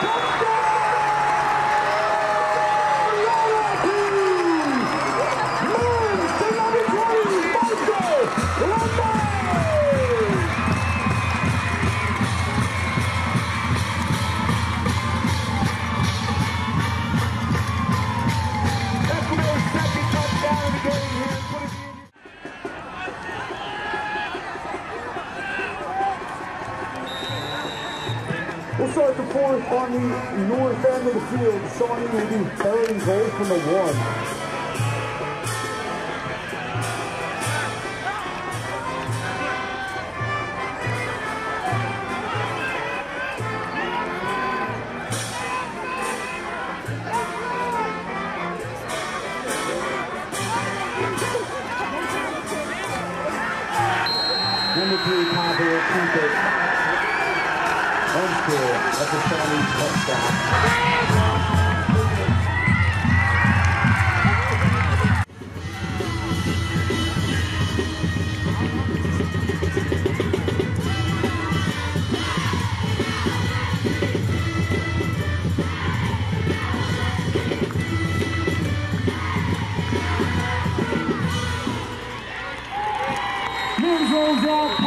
Touchdown! We'll start the fourth on the north end of the field. Shawnee will be third and goal from the one. Number three, umpire at the Chinese bus stop. Measles up!